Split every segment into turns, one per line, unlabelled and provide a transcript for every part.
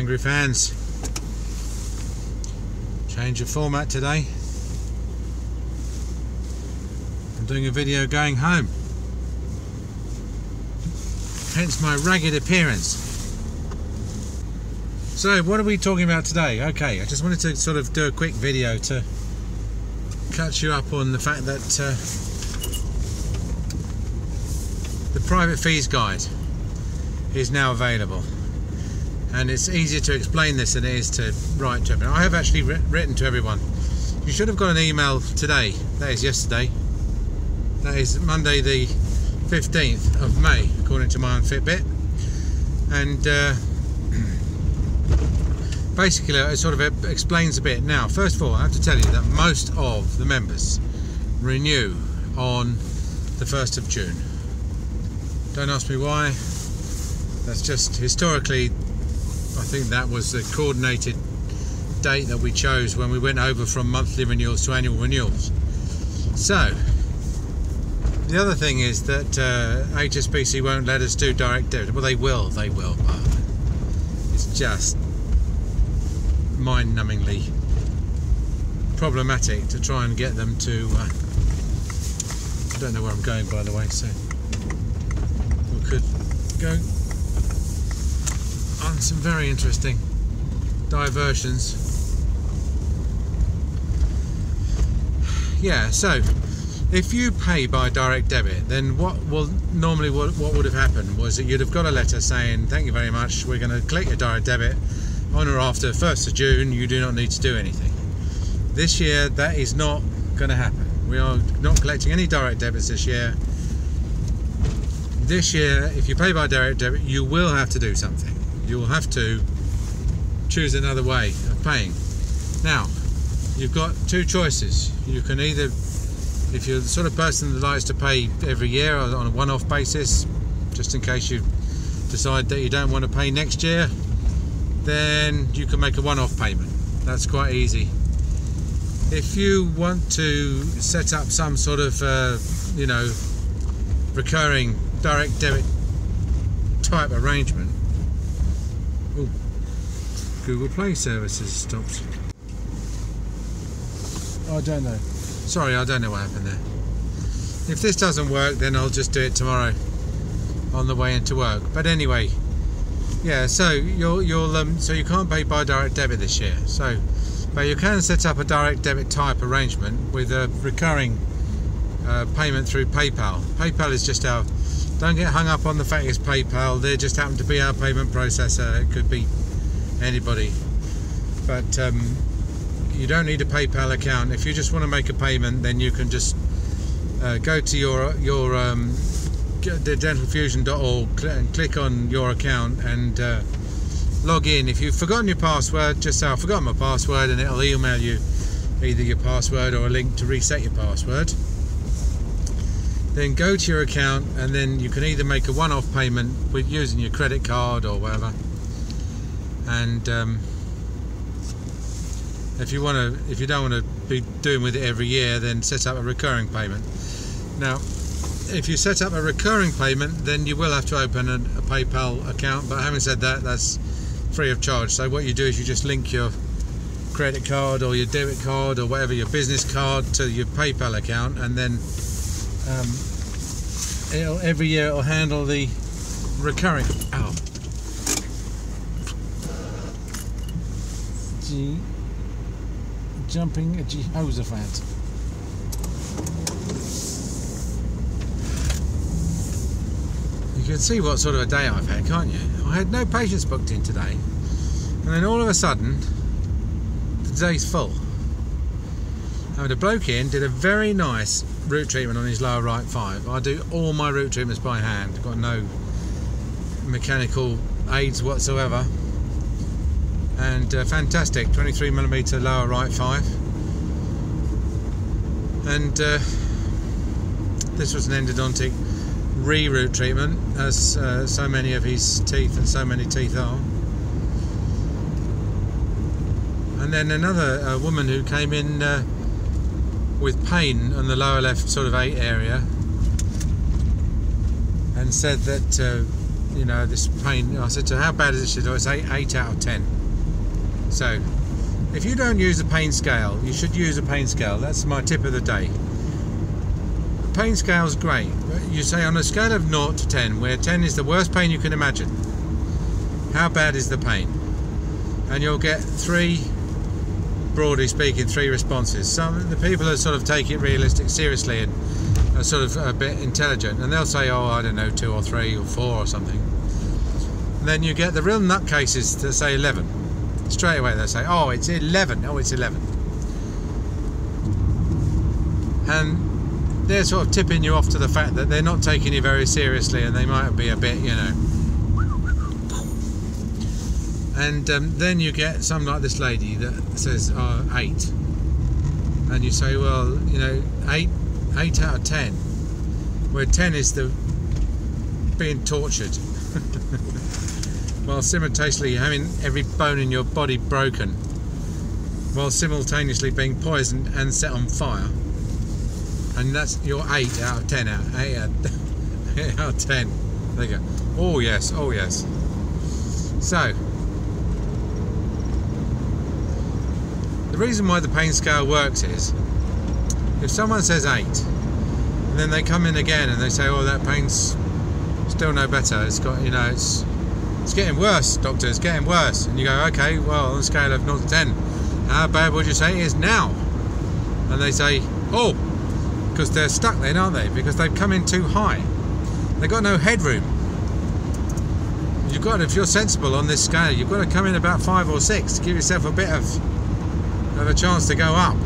Angry fans. Change of format today. I'm doing a video going home. Hence my ragged appearance. So, what are we talking about today? Okay, I just wanted to sort of do a quick video to catch you up on the fact that uh, the private fees guide is now available and it's easier to explain this than it is to write to everyone. I have actually written to everyone. You should have got an email today. That is yesterday. That is Monday the 15th of May, according to my own Fitbit. And uh, basically, it sort of explains a bit. Now, first of all, I have to tell you that most of the members renew on the 1st of June. Don't ask me why. That's just historically I think that was the coordinated date that we chose when we went over from monthly renewals to annual renewals. So, the other thing is that uh, HSBC won't let us do direct debit. Well, they will, they will, but it's just mind numbingly problematic to try and get them to. Uh, I don't know where I'm going, by the way, so we could go on some very interesting diversions. Yeah, so if you pay by direct debit, then what will normally what, what would have happened was that you'd have got a letter saying, "Thank you very much. We're going to collect your direct debit on or after 1st of June. You do not need to do anything." This year, that is not going to happen. We are not collecting any direct debits this year. This year, if you pay by direct debit, you will have to do something you will have to choose another way of paying. Now, you've got two choices. You can either, if you're the sort of person that likes to pay every year on a one off basis, just in case you decide that you don't want to pay next year, then you can make a one off payment. That's quite easy. If you want to set up some sort of, uh, you know, recurring direct debit type arrangement, Google Play services stopped. I don't know. Sorry, I don't know what happened there. If this doesn't work, then I'll just do it tomorrow on the way into work. But anyway, yeah. So you'll you'll um, so you can't pay by direct debit this year. So, but you can set up a direct debit type arrangement with a recurring uh, payment through PayPal. PayPal is just our don't get hung up on the fact it's PayPal. They just happen to be our payment processor. It could be anybody. But um, you don't need a PayPal account. If you just want to make a payment, then you can just uh, go to your your um, dentalfusion.org and click on your account and uh, log in. If you've forgotten your password, just say I've forgotten my password, and it'll email you either your password or a link to reset your password then go to your account and then you can either make a one-off payment with using your credit card or whatever and um, if you want to if you don't want to be doing with it every year then set up a recurring payment now if you set up a recurring payment then you will have to open a, a PayPal account but having said that that's free of charge so what you do is you just link your credit card or your debit card or whatever your business card to your PayPal account and then um, every year it'll handle the recurring. Ow. Jumping a Jehoshaphat. You can see what sort of a day I've had, can't you? I had no patients booked in today, and then all of a sudden, the day's full. I had a bloke in, did a very nice root treatment on his lower right five. I do all my root treatments by hand. I've got no mechanical aids whatsoever. And uh, fantastic, 23 millimeter lower right five. And uh, this was an endodontic re-root treatment, as uh, so many of his teeth and so many teeth are. And then another uh, woman who came in uh, with pain on the lower left sort of eight area and said that uh, you know, this pain. I said to her, how bad is it? It's eight, eight out of ten. So, if you don't use a pain scale, you should use a pain scale. That's my tip of the day. A pain scale is great. You say on a scale of 0 to 10, where 10 is the worst pain you can imagine, how bad is the pain? And you'll get three, broadly speaking, three responses. Some the people that sort of take it realistic, seriously, and are sort of a bit intelligent, and they'll say, "Oh, I don't know, two or three or four or something." And then you get the real nutcases that say 11 straight away they say, oh, it's 11. Oh, it's 11. And they're sort of tipping you off to the fact that they're not taking you very seriously and they might be a bit, you know. And um, then you get some like this lady that says, oh, 8. And you say, well, you know, 8, 8 out of 10. Where 10 is the being tortured. while simultaneously having every bone in your body broken, while simultaneously being poisoned and set on fire. And that's your 8 out of 10 out, 8 out, 8 out of 10. There you go. Oh yes, oh yes. So, the reason why the pain scale works is, if someone says 8, and then they come in again and they say, oh that pain's still no better, it's got, you know, it's it's getting worse, doctor, it's getting worse. And you go, okay, well, on a scale of 0 to 10, how bad would you say it is now? And they say, oh, because they're stuck then, aren't they? Because they've come in too high. They've got no headroom. You've got, if you're sensible on this scale, you've got to come in about five or six to give yourself a bit of, of a chance to go up.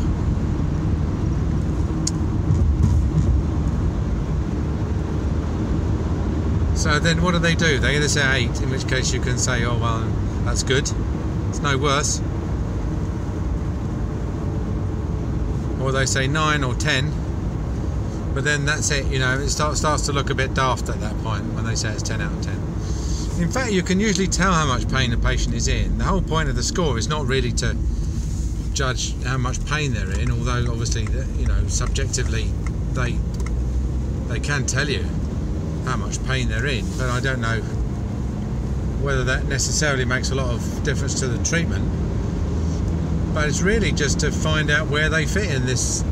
So then what do they do? They either say 8, in which case you can say, oh well, that's good. It's no worse. Or they say 9 or 10. But then that's it, you know, it start, starts to look a bit daft at that point when they say it's 10 out of 10. In fact, you can usually tell how much pain a patient is in. The whole point of the score is not really to judge how much pain they're in, although obviously, you know, subjectively they they can tell you how much pain they're in, but I don't know whether that necessarily makes a lot of difference to the treatment. But it's really just to find out where they fit in this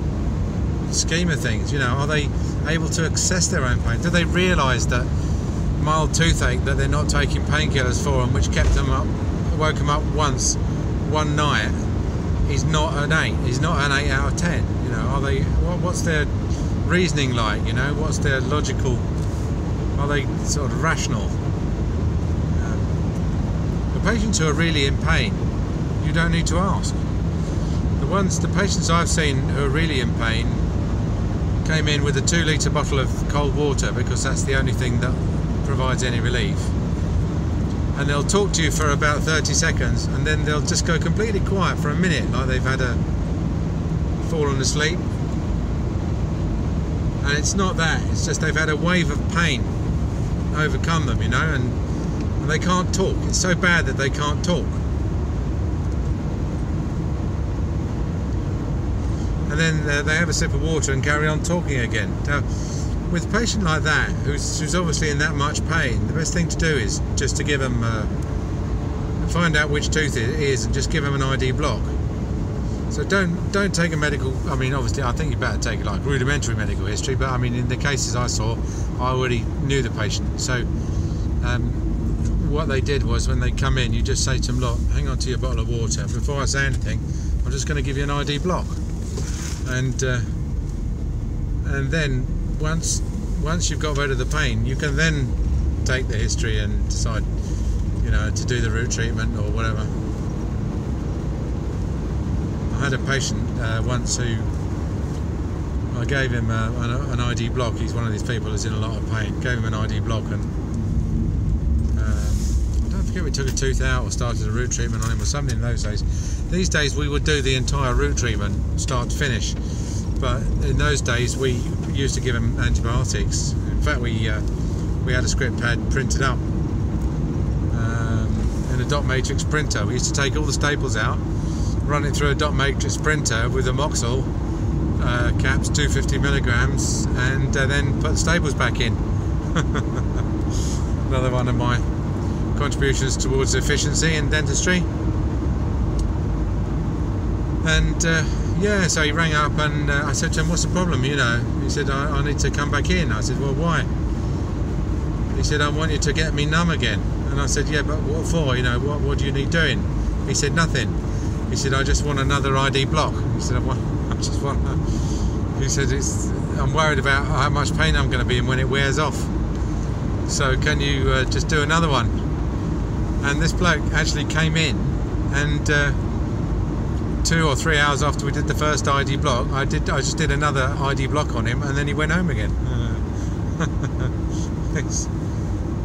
scheme of things. You know, are they able to access their own pain? Do they realise that mild toothache that they're not taking painkillers for, and which kept them up, woke them up once, one night, is not an eight. Is not an eight out of ten. You know, are they? What, what's their reasoning like? You know, what's their logical are they sort of rational? Um, the patients who are really in pain, you don't need to ask. The ones, the patients I've seen who are really in pain came in with a two litre bottle of cold water because that's the only thing that provides any relief. And they'll talk to you for about 30 seconds and then they'll just go completely quiet for a minute like they've had a fallen asleep. And it's not that, it's just they've had a wave of pain overcome them, you know, and, and they can't talk. It's so bad that they can't talk. And then uh, they have a sip of water and carry on talking again. Now, with a patient like that, who's, who's obviously in that much pain, the best thing to do is just to give them, uh, find out which tooth it is and just give them an ID block. So don't don't take a medical. I mean, obviously, I think you better take like rudimentary medical history. But I mean, in the cases I saw, I already knew the patient. So um, what they did was when they come in, you just say to them, "Look, hang on to your bottle of water. Before I say anything, I'm just going to give you an ID block." And uh, and then once once you've got rid of the pain, you can then take the history and decide, you know, to do the root treatment or whatever. I had a patient uh, once who I gave him uh, an, an, ID block. He's one of these people who's in a lot of pain. Gave him an ID block and um, I don't forget we took a tooth out or started a root treatment on him or something in those days. These days we would do the entire root treatment, start to finish. But in those days we used to give him antibiotics. In fact, we uh, we had a script pad printed up um, in a dot matrix printer. We used to take all the staples out run it through a dot matrix printer with Amoxil uh, caps 250 milligrams and uh, then put the staples back in another one of my contributions towards efficiency in dentistry. And uh, yeah, so he rang up and uh, I said to him, "What's the problem?" You know, he said, I, "I need to come back in." I said, "Well, why?" He said, "I want you to get me numb again." And I said, "Yeah, but what for? You know, what what do you need doing?" He said, "Nothing." He said, "I just want another ID block." He said, "I want, I just want." He said, "It's I'm worried about how much pain I'm going to be in when it wears off. So can you uh, just do another one?" And this bloke actually came in and. Uh, two or three hours after we did the first ID block, I did I just did another ID block on him, and then he went home again.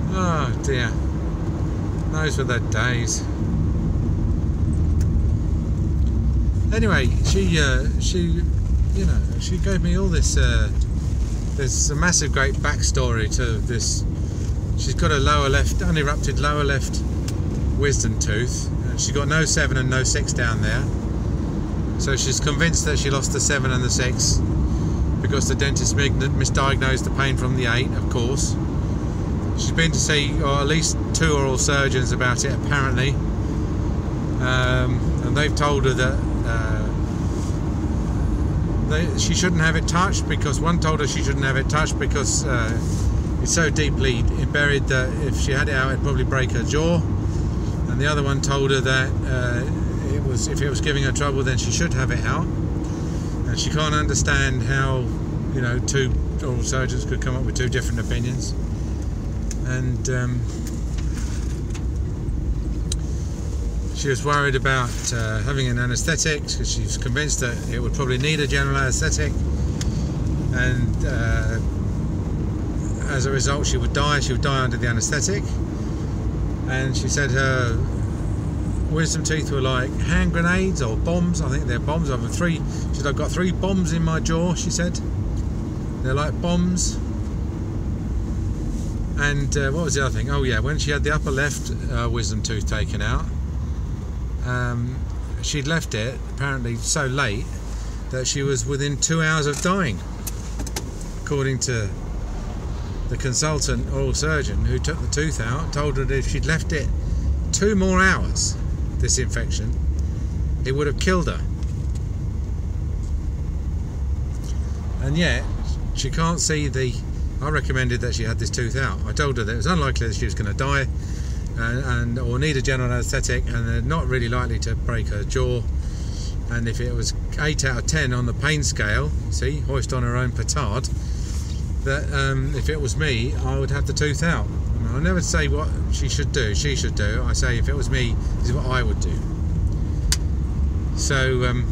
Uh, oh dear, those were the days. Anyway, she uh, she you know she gave me all this. Uh, there's a massive great backstory to this. She's got a lower left, unerupted lower left wisdom tooth. She's got no seven and no six down there so she's convinced that she lost the 7 and the 6 because the dentist misdiagnosed the pain from the 8, of course. She's been to see or at least two oral surgeons about it apparently. Um, and they've told her that uh, they, she shouldn't have it touched because one told her she shouldn't have it touched because uh, it's so deeply buried that if she had it out it'd probably break her jaw. And the other one told her that uh, was if it was giving her trouble, then she should have it out. And she can't understand how you know two oral surgeons could come up with two different opinions. And um, she was worried about uh, having an anaesthetic because she was convinced that it would probably need a general anaesthetic. And uh, as a result, she would die. She would die under the anaesthetic. And she said her wisdom teeth were like hand grenades or bombs. I think they're bombs. I've three. She said I've got three bombs in my jaw. She said they're like bombs. And uh, what was the other thing? Oh yeah, when she had the upper left uh, wisdom tooth taken out, um, she'd left it apparently so late that she was within two hours of dying, according to the consultant oral surgeon who took the tooth out. Told her that if she'd left it two more hours, this infection, it would have killed her. And yet, she can't see the. I recommended that she had this tooth out. I told her that it was unlikely that she was going to die, and, and or need a general anaesthetic, and they're not really likely to break her jaw. And if it was eight out of ten on the pain scale, see, hoist on her own petard, that um, if it was me, I would have the tooth out. I never say what she should do. She should do. I say if it was me, this is what I would do. So, um,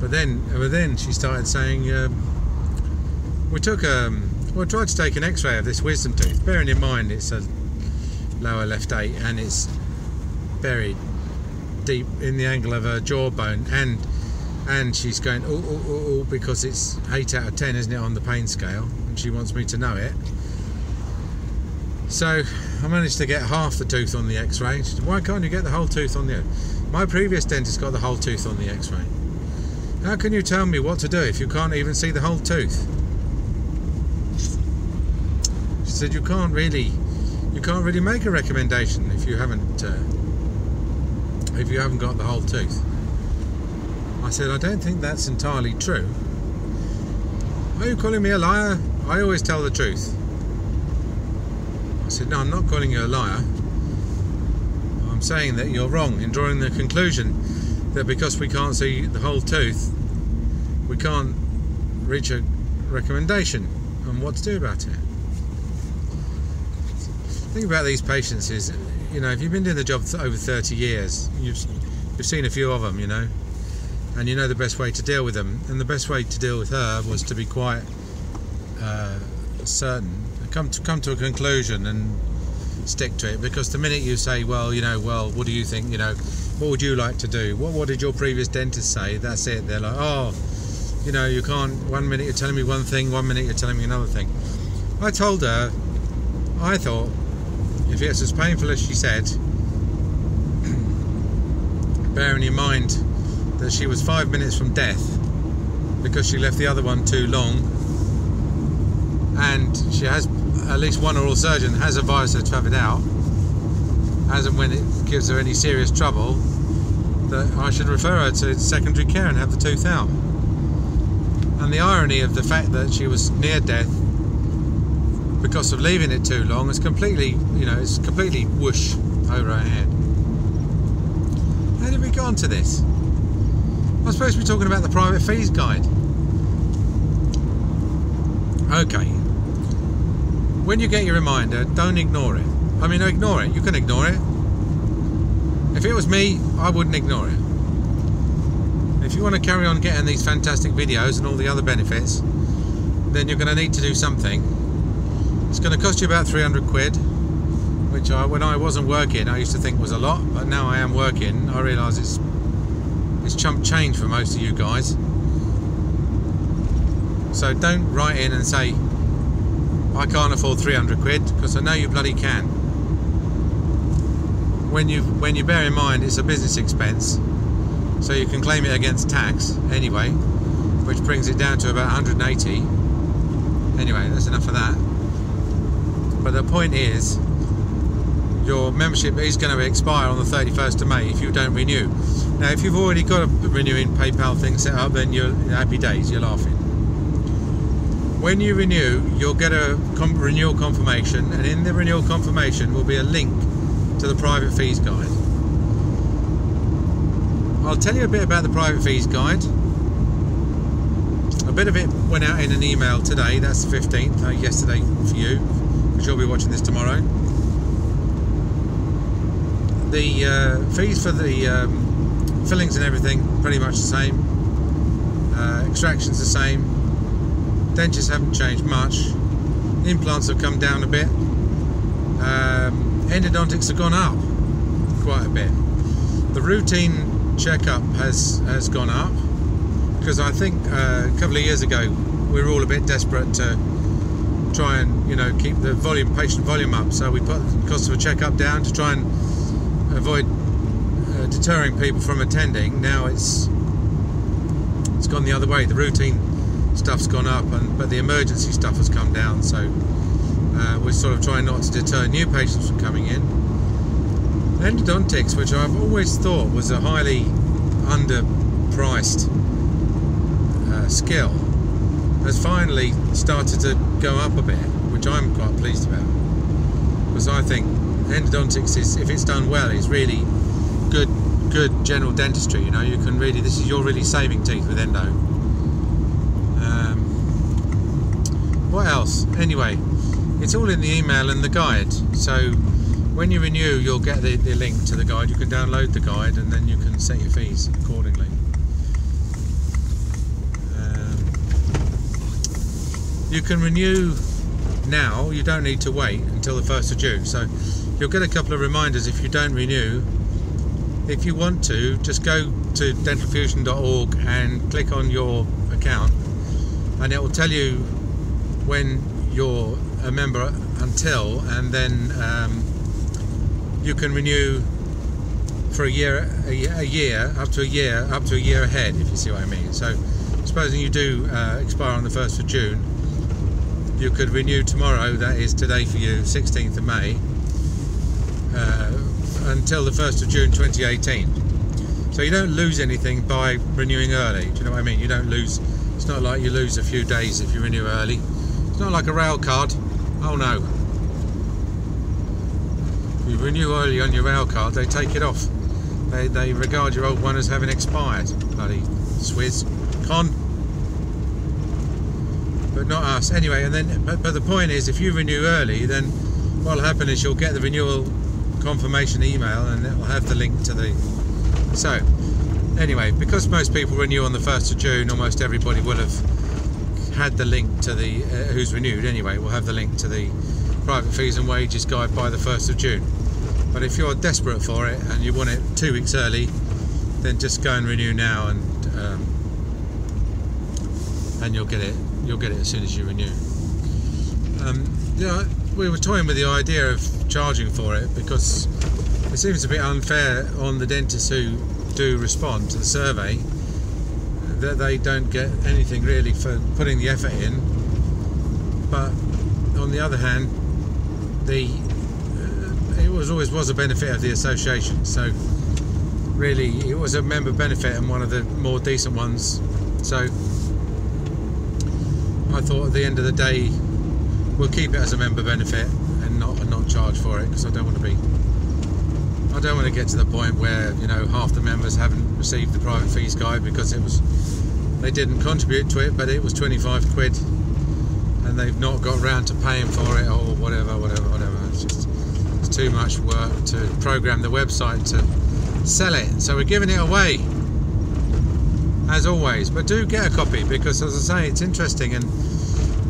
but then, but then she started saying, um, we took um, well, tried to take an X-ray of this wisdom tooth. Bearing in mind it's a lower left eight and it's buried deep in the angle of her jawbone, and and she's going oh, oh, oh, oh because it's eight out of ten, isn't it, on the pain scale, and she wants me to know it. So I managed to get half the tooth on the x-ray. Said, Why can't you get the whole tooth on the My previous dentist got the whole tooth on the x-ray. How can you tell me what to do if you can't even see the whole tooth? She said you can't really you can't really make a recommendation if you haven't uh, if you haven't got the whole tooth. I said I don't think that's entirely true. Are you calling me a liar? I always tell the truth. I said, No, I'm not calling you a liar. I'm saying that you're wrong in drawing the conclusion that because we can't see the whole tooth, we can't reach a recommendation on what to do about it. The thing about these patients is, you know, if you've been doing the job over 30 years, you've, you've seen a few of them, you know, and you know the best way to deal with them. And the best way to deal with her was to be quite uh, certain come to come to a conclusion and stick to it. Because the minute you say well you know well what do you think you know what would you like to do? What what did your previous dentist say? That's it. They're like oh you know you can't one minute you're telling me one thing one minute you're telling me another thing. I told her I thought if it's as painful as she said bearing in mind that she was five minutes from death because she left the other one too long and she has at least one oral surgeon has advised her to have it out, as and when it gives her any serious trouble, that I should refer her to secondary care and have the tooth out. And the irony of the fact that she was near death because of leaving it too long it's completely, you know, it's completely whoosh over our head. How did we get onto this? I'm supposed to be talking about the private fees guide. Okay. When you get your reminder, don't ignore it. I mean, ignore it. You can ignore it. If it was me, I wouldn't ignore it. If you want to carry on getting these fantastic videos and all the other benefits, then you're going to need to do something. It's going to cost you about 300 quid, which I, when I wasn't working, I used to think was a lot, but now I am working, I realise it's it's chump change for most of you guys. So don't write in and say, I can't afford 300 quid, because I know you bloody can. When you, when you bear in mind it's a business expense, so you can claim it against tax anyway, which brings it down to about 180. Anyway, that's enough of that. But the point is, your membership is going to expire on the 31st of May if you don't renew. Now, if you've already got a renewing PayPal thing set up, then you're happy days, you're laughing. When you renew, you'll get a renewal confirmation, and in the renewal confirmation will be a link to the private fees guide. I'll tell you a bit about the private fees guide. A bit of it went out in an email today, that's the 15th, uh, yesterday for you, because you'll be watching this tomorrow. The uh, fees for the um, fillings and everything pretty much the same. Uh, extractions the same. Dentures haven't changed much. Implants have come down a bit. Um, endodontics have gone up quite a bit. The routine checkup has has gone up because I think uh, a couple of years ago we were all a bit desperate to try and you know keep the volume patient volume up so we put the cost of a checkup down to try and avoid uh, deterring people from attending. Now it's it's gone the other way. The routine stuff's gone up, and but the emergency stuff has come down. So uh, we're sort of trying not to deter new patients from coming in. Endodontics, which I've always thought was a highly underpriced uh, skill, has finally started to go up a bit, which I'm quite pleased about. Because I think endodontics is, if it's done well, is really good, good general dentistry. You know, you can really, this is you're really saving teeth with endo. Um, what else? Anyway, it's all in the email and the guide. So when you renew, you'll get the, the link to the guide. You can download the guide and then you can set your fees accordingly. Um, you can renew now. You don't need to wait until the 1st of June. So you'll get a couple of reminders if you don't renew. If you want to, just go to dentalfusion.org and click on your account, and it will tell you when you're a member until, and then um, you can renew for a year, a year, up to a year, up to a year ahead, if you see what I mean. So, supposing you do uh, expire on the 1st of June, you could renew tomorrow, that is today for you, 16th of May, uh, until the 1st of June 2018. So you don't lose anything by renewing early. Do you know what I mean? You don't lose. It's not like you lose a few days if you renew early. It's not like a rail card. Oh no. If you renew early on your rail card, they take it off. They, they regard your old one as having expired. Bloody Swizz. But not us. Anyway, and then, but, but the point is, if you renew early, then what'll happen is you'll get the renewal confirmation email and it will have the link to the so anyway because most people renew on the 1st of June almost everybody will have had the link to the uh, who's renewed anyway will have the link to the private fees and wages guide by the 1st of June but if you're desperate for it and you want it two weeks early then just go and renew now and um, and you'll get it you'll get it as soon as you renew um, yeah, we were toying with the idea of charging for it because it seems a bit unfair on the dentists who do respond to the survey that they don't get anything really for putting the effort in. But on the other hand, the uh, it was always was a benefit of the association. So really, it was a member benefit and one of the more decent ones. So I thought at the end of the day, we'll keep it as a member benefit and not and not charge for it because I don't want to be. I don't want to get to the point where you know half the members haven't received the private fees guide because it was they didn't contribute to it, but it was 25 quid and they've not got round to paying for it or whatever, whatever, whatever. It's just it's too much work to program the website to sell it. So we're giving it away as always. But do get a copy because, as I say, it's interesting. And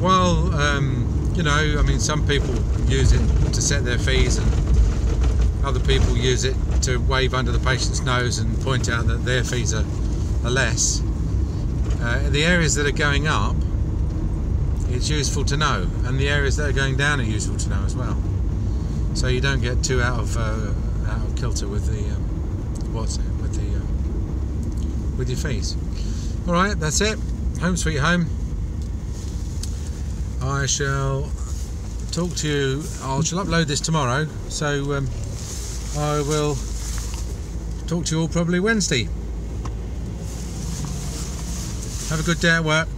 while um, you know, I mean, some people use it to set their fees, and other people use it to wave under the patient's nose and point out that their fees are, are less. Uh, the areas that are going up, it's useful to know, and the areas that are going down are useful to know as well. So you don't get too out of uh, out of kilter with the um, what's it with the uh, with your fees. All right, that's it. Home sweet home. I shall talk to you. I shall upload this tomorrow, so um, I will talk to you all probably Wednesday. Have a good day at work.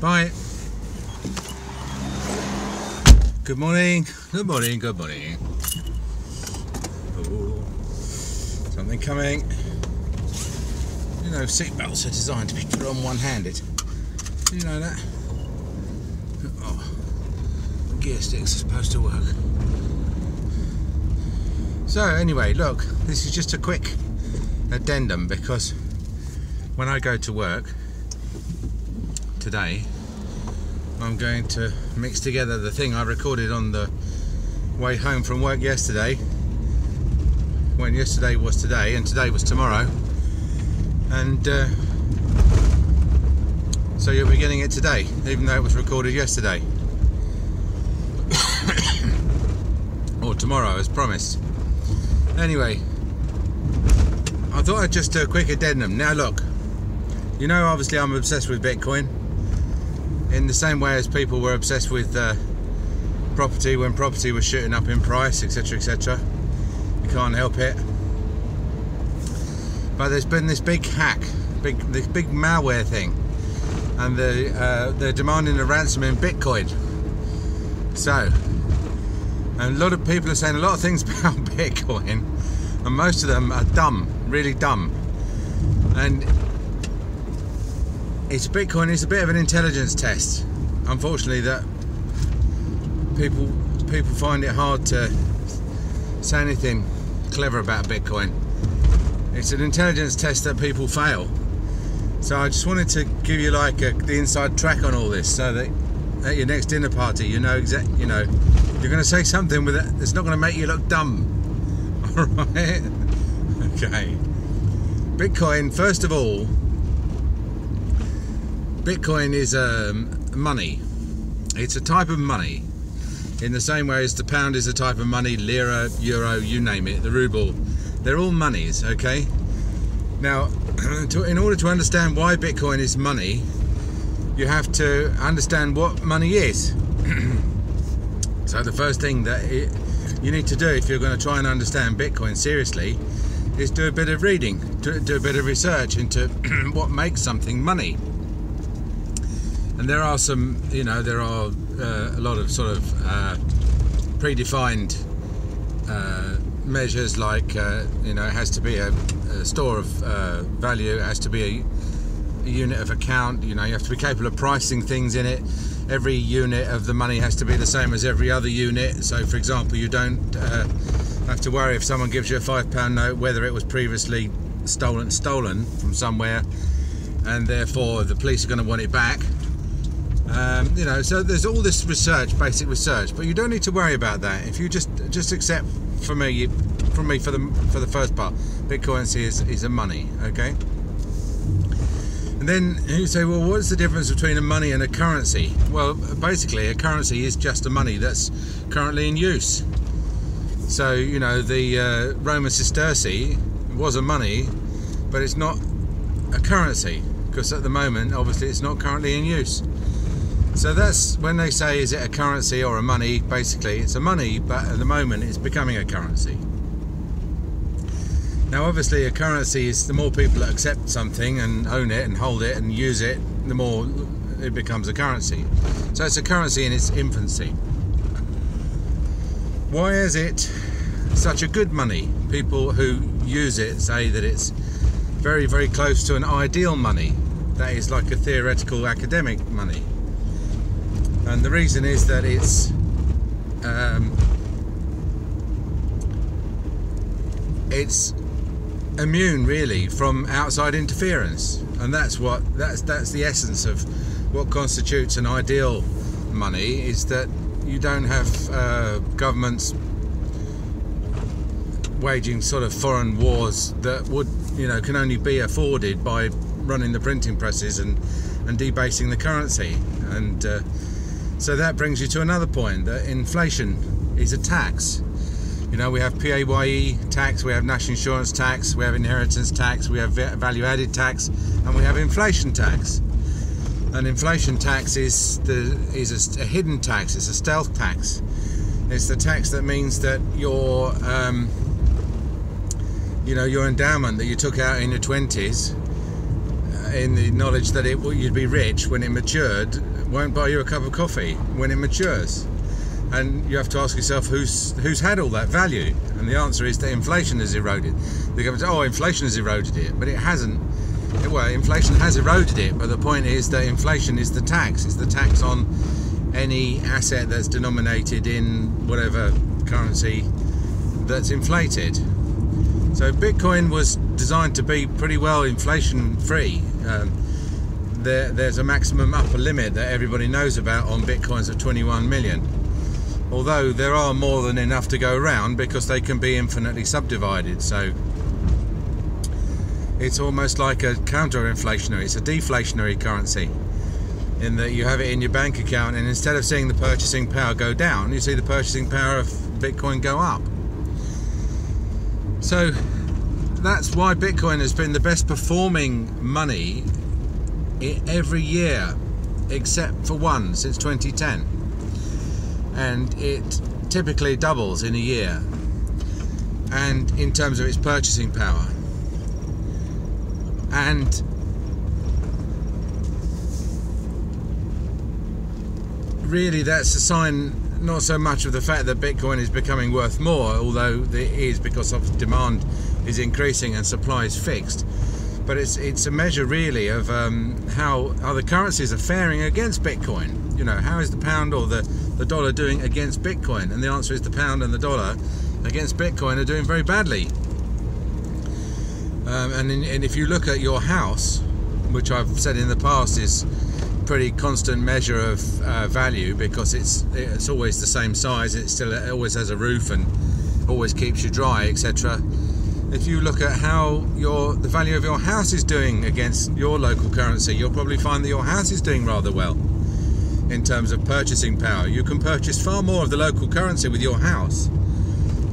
Bye. Good morning. Good morning. Good morning. Ooh, something coming. You know, seatbelts are designed to be put on one-handed. Do you know that? Oh, the gear sticks are supposed to work. So anyway, look, this is just a quick addendum because when I go to work today, I'm going to mix together the thing I recorded on the way home from work yesterday. When yesterday was today and today was tomorrow. And uh, so you'll be getting it today, even though it was recorded yesterday. or tomorrow, as promised. Anyway, I thought I'd just do a quick addendum. Now look, you know, obviously, I'm obsessed with Bitcoin in the same way as people were obsessed with uh, property when property was shooting up in price, etc. etc. You can't help it. But there's been this big hack, big this big malware thing, and the, uh, they're demanding a ransom in Bitcoin. So, a lot of people are saying a lot of things about Bitcoin, and most of them are dumb, really dumb. And it's Bitcoin is a bit of an intelligence test. Unfortunately, that people people find it hard to say anything clever about Bitcoin. It's an intelligence test that people fail. So I just wanted to give you like a, the inside track on all this, so that at your next dinner party, you know exact, you know, you're going to say something with it that's not going to make you look dumb. All right? Okay. Bitcoin, first of all, Bitcoin is um, money. It's a type of money in the same way as the pound is a type of money, lira, euro, you name it, the ruble. They're all monies, okay? Now, to, in order to understand why Bitcoin is money, you have to understand what money is. so the first thing that it, you need to do if you're going to try and understand Bitcoin seriously is do a bit of reading, do, do a bit of research into what makes something money and there are some, you know, there are uh, a lot of sort of uh, predefined uh, measures like, uh, you know, it has to be a, a store of uh, value, it has to be a, a, unit of account, you know, you have to be capable of pricing things in it. Every unit of the money has to be the same as every other unit. So, for example, you don't uh, have to worry if someone gives you a five pound note whether it was previously stolen stolen from somewhere and therefore the police are going to want it back um, you know, so there's all this research, basic research, but you don't need to worry about that. If you just just accept for me, from me for the for the first part, Bitcoin is is a money, okay. And then you say, well, what's the difference between a money and a currency? Well, basically, a currency is just a money that's currently in use. So you know, the uh, Roman sesterce was a money, but it's not a currency because at the moment, obviously, it's not currently in use. So that's when they say, is it a currency or a money? Basically, it's a money, but at the moment it's becoming a currency. Now, obviously, a currency is the more people accept something and own it and hold it and use it, the more it becomes a currency. So it's a currency in its infancy. Why is it such a good money? People who use it say that it's very, very close to an ideal money. That is like a theoretical academic money. And the reason is that it's um, it's immune really from outside interference. And that's what that's that's the essence of what constitutes an ideal money is that you don't have uh, governments waging sort of foreign wars that would you know can only be afforded by running the printing presses and and debasing the currency. And uh, so that brings you to another point that inflation is a tax you know, we have PAYE tax, we have national insurance tax, we have inheritance tax, we have value added tax, and we have inflation tax. And inflation tax is the is a, a hidden tax. It's a stealth tax. It's the tax that means that your um, you know your endowment that you took out in your twenties, uh, in the knowledge that it you'd be rich when it matured, won't buy you a cup of coffee when it matures. And you have to ask yourself who's who's had all that value? And the answer is that inflation has eroded. The government oh inflation has eroded it but it hasn't. Well inflation has eroded it but the point is that inflation is the tax. It's the tax on any asset that's denominated in whatever currency that's inflated. So bitcoin was designed to be pretty well inflation free um, there, there's a maximum upper limit that everybody knows about on bitcoins of 21 million. Although there are more than enough to go around because they can be infinitely subdivided so it's almost like a counter-inflationary it's a deflationary currency in that you have it in your bank account and instead of seeing the purchasing power go down you see the purchasing power of bitcoin go up. So that's why bitcoin has been the best performing money every year except for one since 2010 and it typically doubles in a year. And in terms of its purchasing power. And really that's a sign not so much of the fact that bitcoin is becoming worth more although it is because of demand is increasing and supply is fixed but it's it's a measure really of um, how other currencies are faring against bitcoin you know how is the pound or the the dollar doing against Bitcoin? And the answer is the pound and the dollar against Bitcoin are doing very badly. Um, and, in, and if you look at your house, which I've said in the past is pretty constant measure of uh, value because it's it's always the same size. It still it always has a roof and always keeps you dry, etc. If you look at how your the value of your house is doing against your local currency, you'll probably find that your house is doing rather well in terms of purchasing power. You can purchase far more of the local currency with your house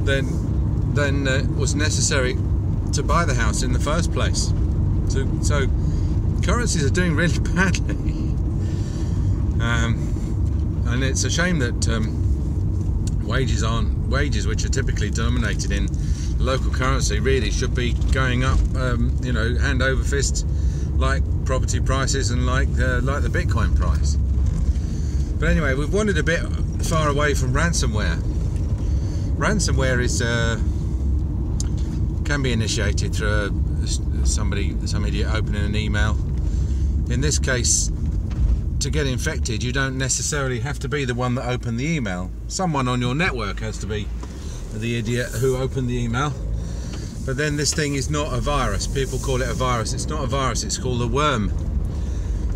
than than uh, was necessary to buy the house in the first place. So, so currencies are doing really badly, um, and it's a shame that um, wages aren't wages, which are typically denominated in local currency, really should be going up. Um, you know, hand over fist, like property prices and like the, like the Bitcoin price. But anyway, we've wandered a bit far away from ransomware. Ransomware is uh, can be initiated through a, somebody, some idiot opening an email. In this case, to get infected, you don't necessarily have to be the one that opened the email. Someone on your network has to be the idiot who opened the email. But then this thing is not a virus. People call it a virus. It's not a virus, it's called a worm.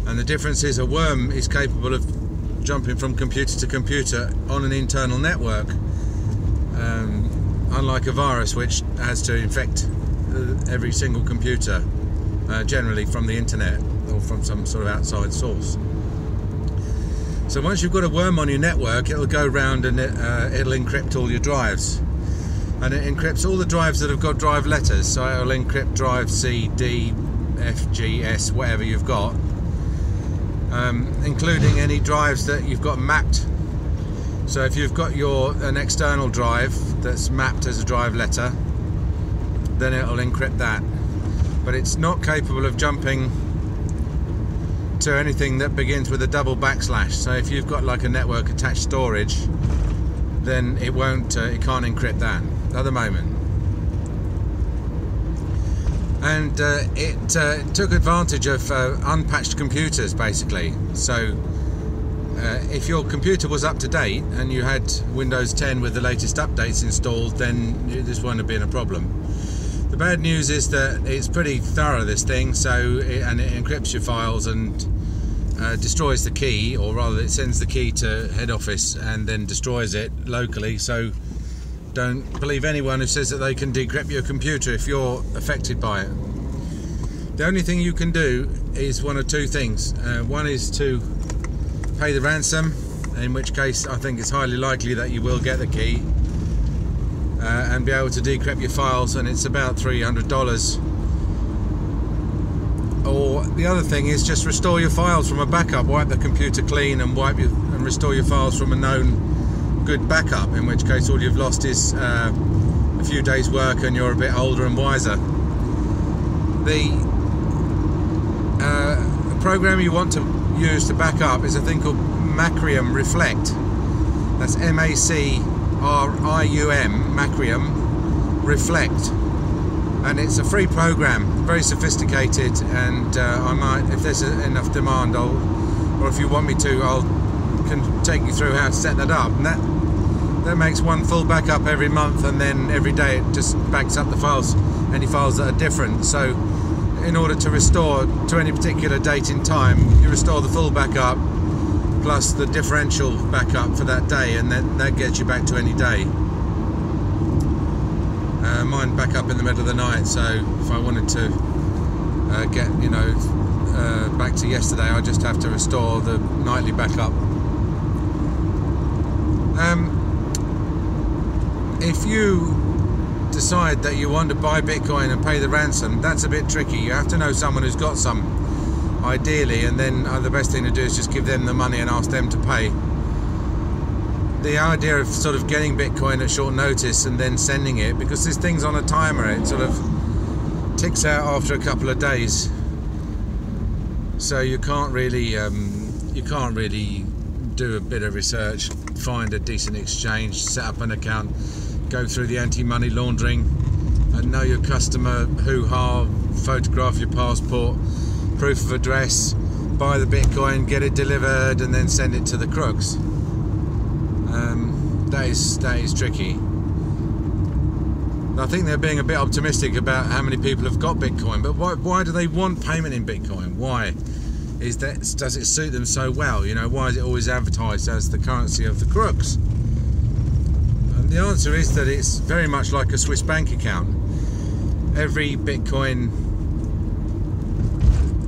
And the difference is a worm is capable of jumping from computer to computer on an internal network, um, unlike a virus which has to infect uh, every single computer, uh, generally from the internet or from some sort of outside source. So once you've got a worm on your network, it'll go around and it, uh, it'll encrypt all your drives. And it encrypts all the drives that have got drive letters. So it'll encrypt drive C, D, F, G, S, whatever you've got um, including any drives that you've got mapped. So if you've got your an external drive that's mapped as a drive letter, then it'll encrypt that. But it's not capable of jumping to anything that begins with a double backslash. So if you've got like a network attached storage, then it won't, uh, it can't encrypt that at the moment. And uh, it uh, took advantage of uh, unpatched computers basically. So uh, if your computer was up to date and you had Windows 10 with the latest updates installed, then this wouldn't have been a problem. The bad news is that it's pretty thorough this thing, so it, and it encrypts your files and uh, destroys the key, or rather, it sends the key to head office and then destroys it locally. So don't believe anyone who says that they can decrypt your computer if you're affected by it. The only thing you can do is one of two things. Uh, one is to pay the ransom, in which case I think it's highly likely that you will get the key uh, and be able to decrypt your files, and it's about $300 or the other thing is just restore your files from a backup. Wipe the computer clean and wipe your, and restore your files from a known good backup in which case all you've lost is uh, a few days work and you're a bit older and wiser. The uh, program you want to use to back up is a thing called Macrium Reflect. That's M-A-C-R-I-U-M Macrium Reflect and it's a free program, very sophisticated. And uh, I might, if there's enough demand, I'll, or if you want me to, I'll can take you through how to set that up. And that that makes one full backup every month, and then every day it just backs up the files, any files that are different. So, in order to restore to any particular date in time, you restore the full backup plus the differential backup for that day, and then that gets you back to any day. Uh, mine back up in the middle of the night so if I wanted to uh, get you know uh, back to yesterday I just have to restore the nightly backup. Um, if you decide that you want to buy Bitcoin and pay the ransom that's a bit tricky. You have to know someone who's got some ideally and then uh, the best thing to do is just give them the money and ask them to pay the idea of sort of getting Bitcoin at short notice and then sending it because this thing's on a timer. It sort of ticks out after a couple of days, so you can't really um, you can't really do a bit of research, find a decent exchange, set up an account, go through the anti-money laundering, and know your customer, hoo-ha, photograph your passport, proof of address, buy the Bitcoin, get it delivered, and then send it to the crooks um, that is that is tricky. I think they're being a bit optimistic about how many people have got Bitcoin, but why, why do they want payment in Bitcoin? Why is that? Does it suit them so well? You know, why is it always advertised as the currency of the crooks? And the answer is that it's very much like a Swiss bank account. Every Bitcoin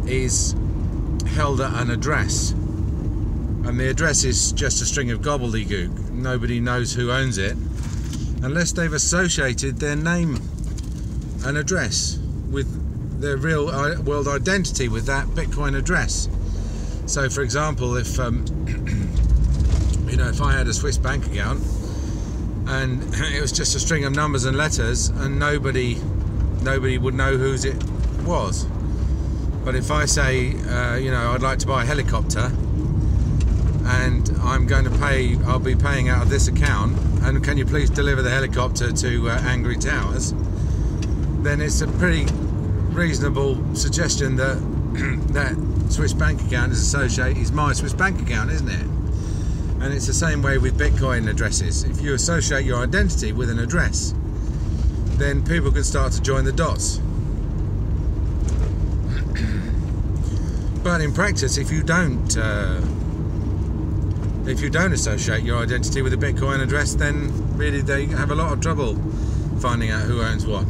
is held at an address and the address is just a string of gobbledygook. Nobody knows who owns it unless they've associated their name and address with their real uh, world identity with that Bitcoin address. So, for example, if um, you know, if I had a Swiss bank account and it was just a string of numbers and letters, and nobody, nobody would know whose it was. But if I say, uh, you know, I'd like to buy a helicopter, and I'm going to pay, I'll be paying out of this account, and can you please deliver the helicopter to uh, Angry Towers, then it's a pretty reasonable suggestion that that Swiss bank account is associated, is my Swiss bank account, isn't it? And it's the same way with Bitcoin addresses. If you associate your identity with an address, then people can start to join the dots. But in practice, if you don't uh, if you don't associate your identity with a Bitcoin address, then really they have a lot of trouble finding out who owns what.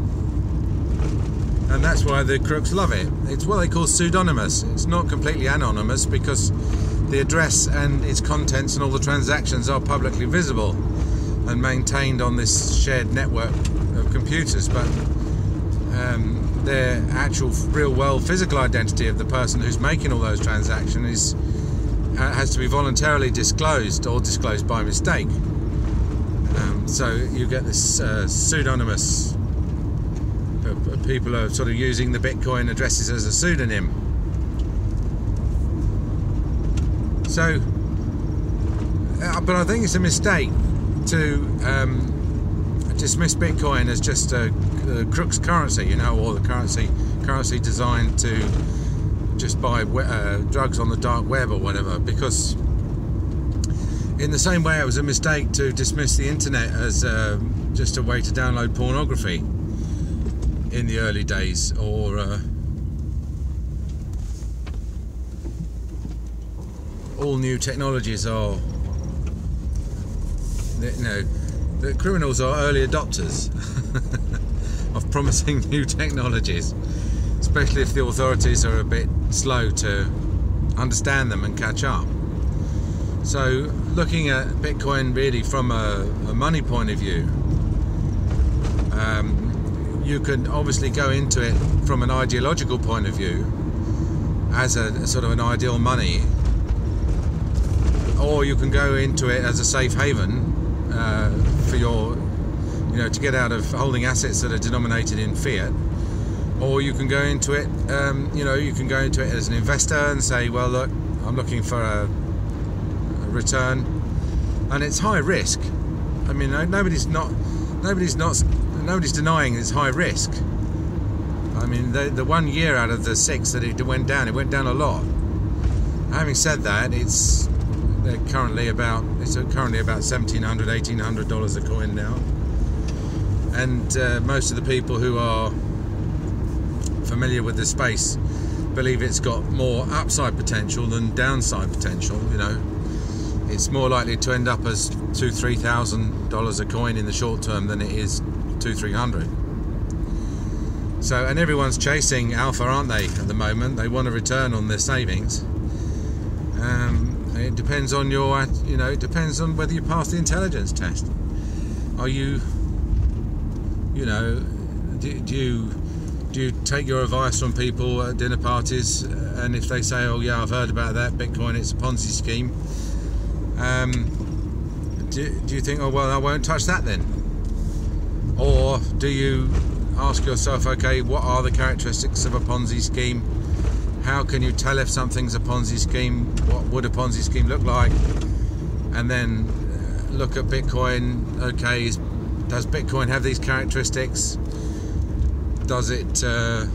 And that's why the crooks love it. It's what they call pseudonymous. It's not completely anonymous because the address and its contents and all the transactions are publicly visible and maintained on this shared network of computers. But um, their actual real world physical identity of the person who's making all those transactions is uh, has to be voluntarily disclosed or disclosed by mistake. Um, so you get this uh, pseudonymous. Uh, people are sort of using the Bitcoin addresses as a pseudonym. So, uh, but I think it's a mistake to um, dismiss Bitcoin as just a, a, crooks currency, you know, or the currency currency designed to just buy uh, drugs on the dark web or whatever. Because in the same way, it was a mistake to dismiss the internet as uh, just a way to download pornography in the early days, or uh, all new technologies are you know, the criminals are early adopters of promising new technologies, especially if the authorities are a bit slow to understand them and catch up. So, looking at Bitcoin really from a, a money point of view, um, you can obviously go into it from an ideological point of view as a, a sort of an ideal money, or you can go into it as a safe haven uh, for your, you know, to get out of holding assets that are denominated in fiat. Or you can go into it, um, you know, you can go into it as an investor and say, well, look, I'm looking for a, a return, and it's high risk. I mean, nobody's not, nobody's not, nobody's denying it's high risk. I mean, the, the one year out of the six that it went down, it went down a lot. Having said that, it's they're currently about it's currently about 1700 1800 dollars a coin now and uh, most of the people who are familiar with the space believe it's got more upside potential than downside potential you know. It's more likely to end up as two three thousand dollars a coin in the short term than it is two three hundred. So and everyone's chasing alpha aren't they at the moment? They want a return on their savings. Um, it depends on your, you know, it depends on whether you pass the intelligence test. Are you, you know, do, do you do you take your advice from people at dinner parties, and if they say, "Oh yeah, I've heard about that Bitcoin, it's a Ponzi scheme," um, do, do you think, "Oh well, I won't touch that then," or do you ask yourself, "Okay, what are the characteristics of a Ponzi scheme?" how can you tell if something's a Ponzi scheme? What would a Ponzi scheme look like? And then uh, look at Bitcoin. Okay, is, does Bitcoin have these characteristics? Does it, uh,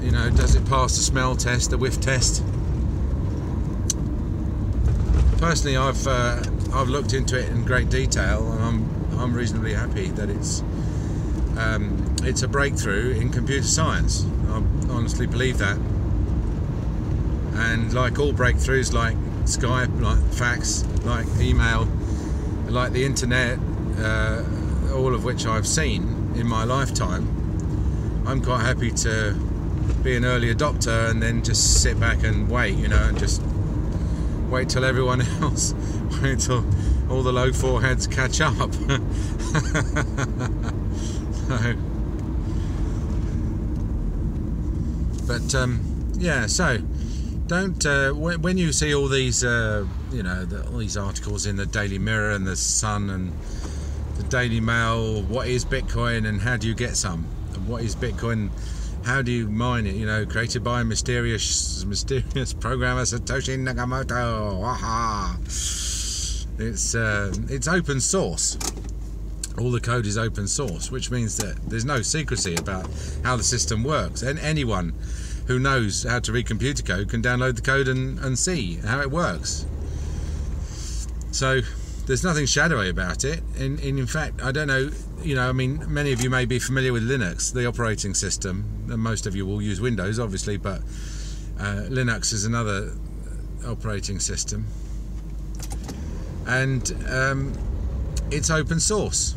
you know, does it pass the smell test, the whiff test? Personally, I've uh, I've looked into it in great detail, and I'm I'm reasonably happy that it's um, it's a breakthrough in computer science. I honestly believe that. And like all breakthroughs, like Skype, like fax, like email, like the internet, uh, all of which I've seen in my lifetime, I'm quite happy to be an early adopter and then just sit back and wait, you know, and just wait till everyone else, wait till all the low foreheads catch up. so, But um, yeah, so don't uh, when, when, you see all these uh, you know the, all these articles in the Daily Mirror and the Sun and the Daily Mail, what is Bitcoin and how do you get some? And what is Bitcoin? How do you mine it? You know, created by a mysterious mysterious programmer Satoshi Nakamoto. Aha! It's uh, it's open source all the code is open source, which means that there's no secrecy about how the system works. And anyone who knows how to read computer code can download the code and, and see how it works. So there's nothing shadowy about it. And, in fact, I don't know, you know, I mean, many of you may be familiar with Linux, the operating system, and most of you will use Windows, obviously, but uh, Linux is another operating system. And um, it's open source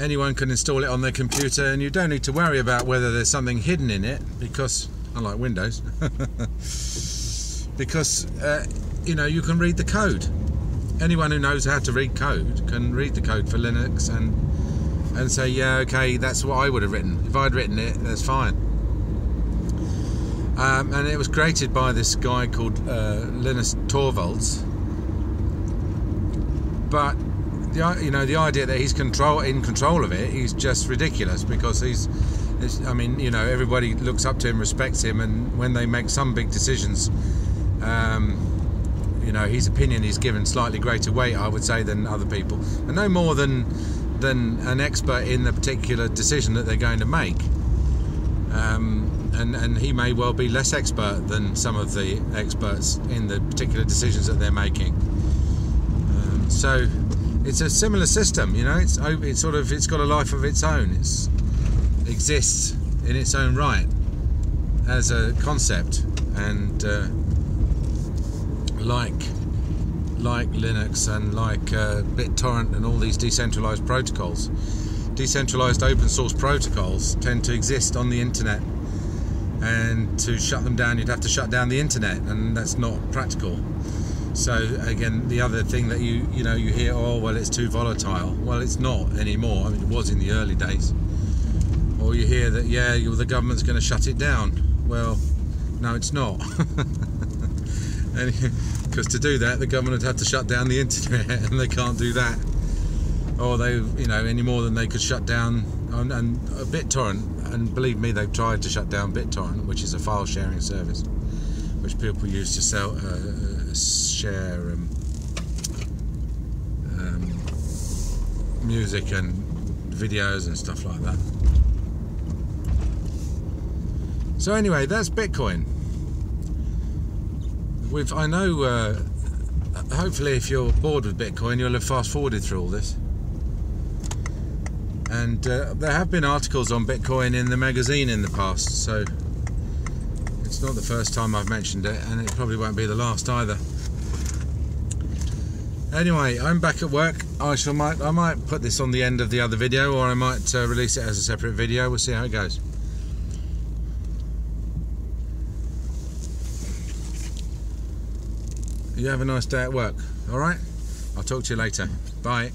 anyone can install it on their computer and you don't need to worry about whether there's something hidden in it because unlike Windows because uh, you know you can read the code anyone who knows how to read code can read the code for Linux and and say yeah okay that's what I would have written if I'd written it that's fine Um, and it was created by this guy called uh, Linus Torvalds. But the you know the idea that he's control in control of it is just ridiculous because he's, I mean you know everybody looks up to him, respects him, and when they make some big decisions, um, know his opinion is given slightly greater weight, I would say, than other people, and no more than than an expert in the particular decision that they're going to make. Um, and, and he may well be less expert than some of the experts in the particular decisions that they're making. Um, so it's a similar system, you know. It's it's sort of it's got a life of its own. It's exists in its own right as a concept, and uh, like like Linux and like uh, BitTorrent and all these decentralized protocols, decentralized open source protocols tend to exist on the internet. And to shut them down, you'd have to shut down the internet, and that's not practical. So again, the other thing that you you know you hear, oh well, it's too volatile. Well, it's not anymore. I mean, it was in the early days. Or you hear that yeah, the government's going to shut it down. Well, no, it's not. Because to do that, the government would have to shut down the internet, and they can't do that. Or they, you know, any more than they could shut down and, and BitTorrent. And believe me, they've tried to shut down BitTorrent, which is a file sharing service, which people use to sell. Uh, share um, um, music and videos and stuff like that. So anyway, that's Bitcoin. I know, uh, hopefully if you're bored with Bitcoin, you'll have fast forwarded through all this. And uh, there have been articles on Bitcoin in the magazine in the past, so it's not the first time I've mentioned it, and it probably won't be the last either. Anyway, I'm back at work. I shall might I might put this on the end of the other video, or I might uh, release it as a separate video. We'll see how it goes. You have a nice day at work. All right. I'll talk to you later. Bye.